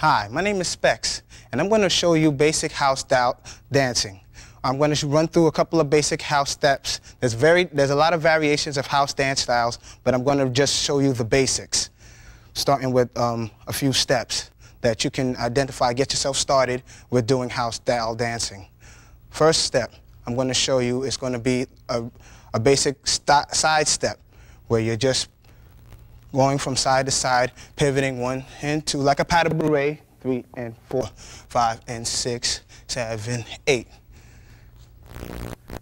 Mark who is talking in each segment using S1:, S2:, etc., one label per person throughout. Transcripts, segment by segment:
S1: Hi, my name is Specks, and I'm going to show you basic house dancing. I'm going to run through a couple of basic house steps. There's, very, there's a lot of variations of house dance styles, but I'm going to just show you the basics, starting with um, a few steps that you can identify, get yourself started with doing house style dancing. First step I'm going to show you is going to be a, a basic side step where you're just going from side to side, pivoting one and two, like a de bourrée, three and four, five and six, seven, eight.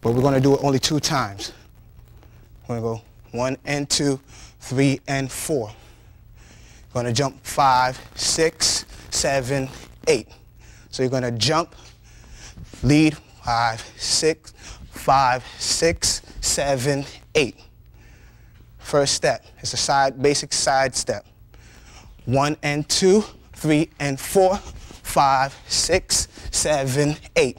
S1: But we're going to do it only two times. We're to go one and two, three and four. We're going to jump five, six, seven, eight. So you're going to jump, lead, five, six, five, six, seven, eight. First step. It's a side, basic side step. One and two, three and four, five, six, seven, eight.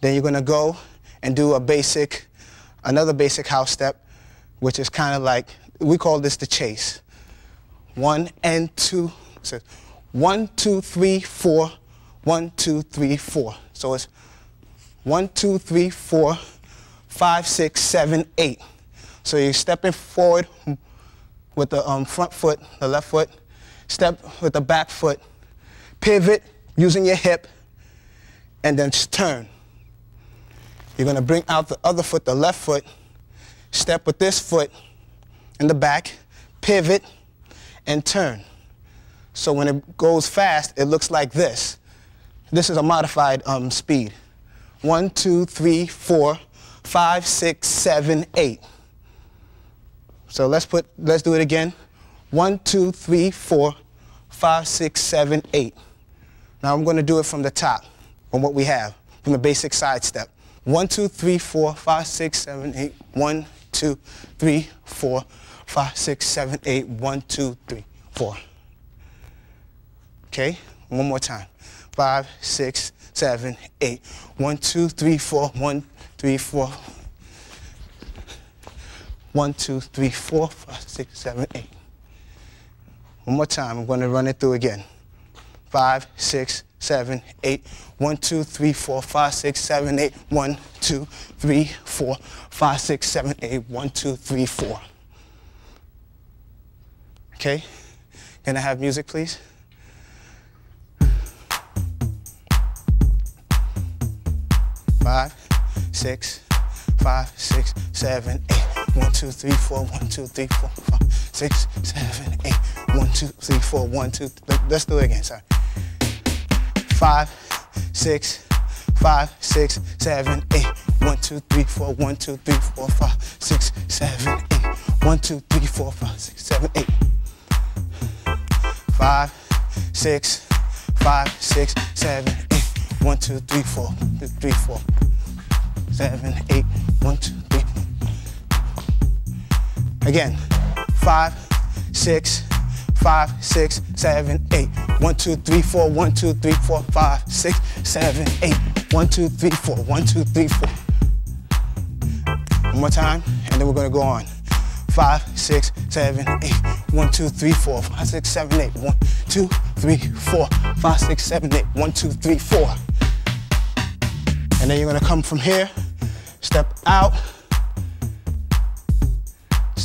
S1: Then you're gonna go and do a basic, another basic house step, which is kind of like, we call this the chase. One and two, so one, two, three, four, one, two, three, four. So it's one, two, three, four, five, six, seven, eight. So you're stepping forward with the um, front foot, the left foot, step with the back foot, pivot using your hip, and then turn. You're gonna bring out the other foot, the left foot, step with this foot in the back, pivot, and turn. So when it goes fast, it looks like this. This is a modified um, speed. One, two, three, four, five, six, seven, eight. So let's put, let's do it again. One, two, three, four, five, six, seven, eight. Now I'm going to do it from the top, from what we have, from the basic side step. One, two, three, four, five, six, seven, eight. One, two, three, four, five, six, seven, eight. One, two, three, four. Okay, one more time. Five, six, seven, eight. One, two, three, four. One, three, four, one, two, three, four, five, six, seven, eight. One more time. I'm going to run it through again. Five, six, seven, eight. One, two, three, four, five, six, seven, eight. One, two, three, four, five, six, seven, eight. One, two, three, four. Okay? Can I have music, please? Five, six, five, six, seven, eight. One, two, three, four, one, two, three, four, five, six, seven, eight. One, two, three, four, one, two. Let's do it again, sorry. Five, six, five, six, seven, eight. One, two, three, four, one, two, three, four, five, six, seven, eight. One, two, three, four, five, six, seven, eight. Five, six, five, six, seven, eight. One, two, three, four, three, four, seven, eight. One, two. Again. Five, six, five, six, seven, eight. One, two, three, four, one, two, three, four, five, six, seven, eight. One, two, three, four, one, two, three, four. One more time, and then we're gonna go on. Five, six, seven, eight. One, two, three, four, five, six, seven, eight. One, two, three, four, five, six, seven, eight. One, two, three, four. And then you're gonna come from here, step out,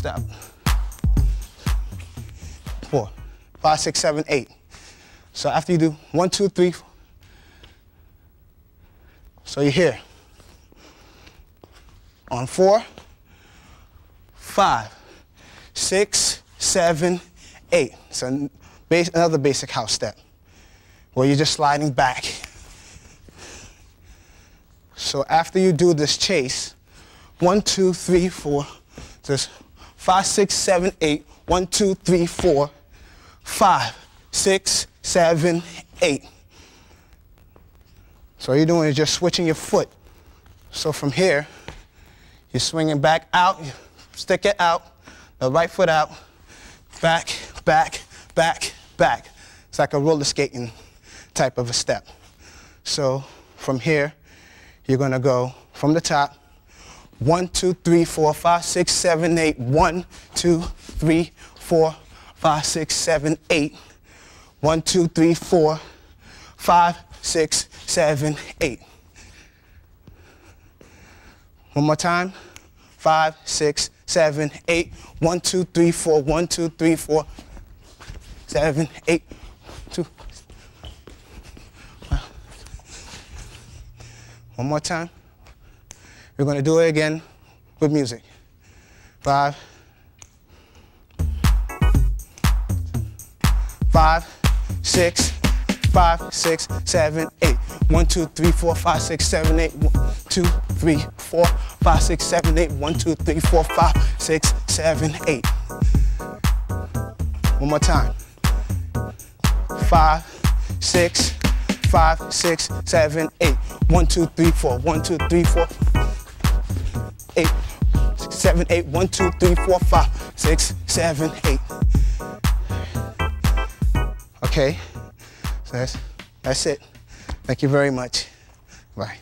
S1: step. Four, five, six, seven, eight. So after you do one, two, three, so you're here. On four, five, six, seven, eight. So base, another basic house step where you're just sliding back so after you do this chase, one, two, three, four, just five, six, seven, eight, one, two, three, four, five, six, seven, eight. So all you're doing is just switching your foot. So from here, you're swinging back out, stick it out, the right foot out, back, back, back, back. It's like a roller skating type of a step. So from here, you're gonna go from the top. One, two, three, four, five, six, seven, eight. One, two, three, four, five, six, seven, eight. One, two, three, four, five, six, seven, eight. One more time. Five, six, seven, eight. One, two, three, four. One, two, three, four, seven, eight. Two. One more time. We're going to do it again with music. Five. Five, six, five, six, seven, eight. One, two, three, four, five, six, seven, eight. One, two, three, four, five, six, seven, eight. One, two, three, four, five, six, seven, eight. One more time. Five, six, five, six, seven, eight. One, two, three, four. One, two, three, four, eight, seven, eight. One, two, three, four, five, six, seven, eight. Okay, so that's, that's it. Thank you very much. Bye.